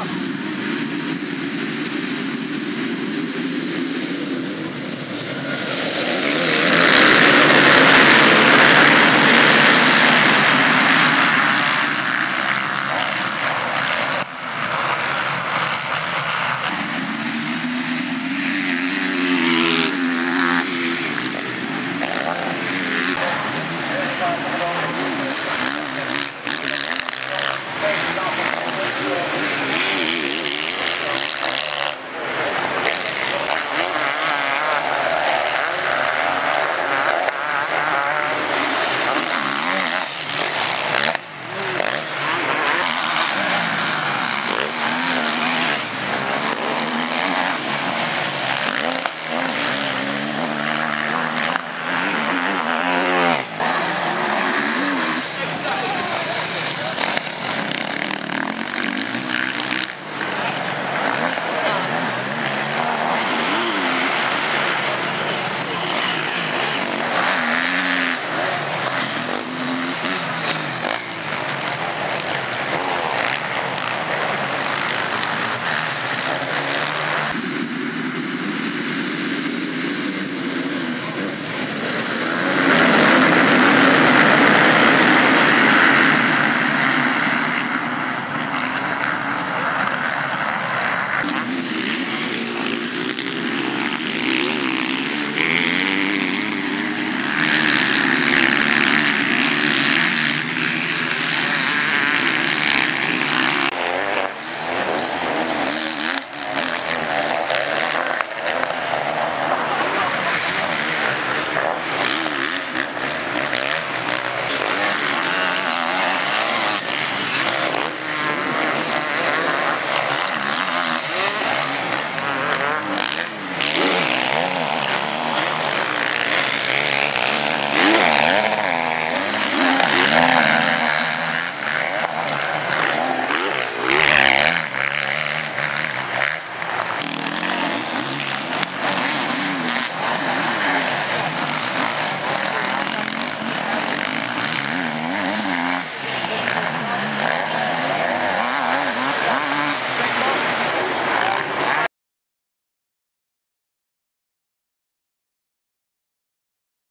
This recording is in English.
Come on.